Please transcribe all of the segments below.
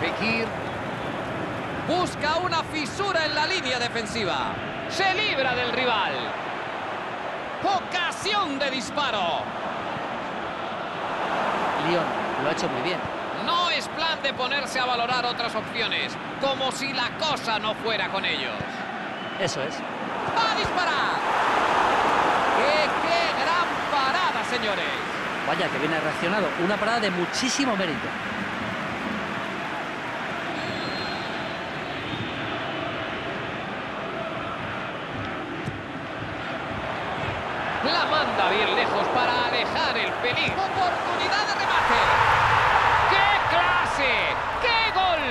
Fekir. Busca una fisura en la línea defensiva. Se libra del rival. Ocasión de disparo. León lo ha hecho muy bien. No es plan de ponerse a valorar otras opciones, como si la cosa no fuera con ellos. Eso es. ¡Va a disparar! ¡Qué, qué gran parada, señores! Vaya, que bien ha reaccionado. Una parada de muchísimo mérito. La manda bien lejos para alejar el peligro. Oportunidad de remate. ¡Qué clase! ¡Qué gol!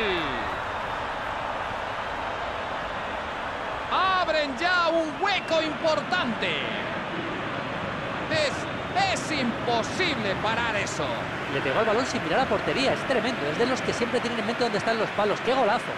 Abren ya un hueco importante. Es, es imposible parar eso. Le pegó el balón sin mirar a portería. Es tremendo. Es de los que siempre tienen en mente dónde están los palos. ¡Qué golazo!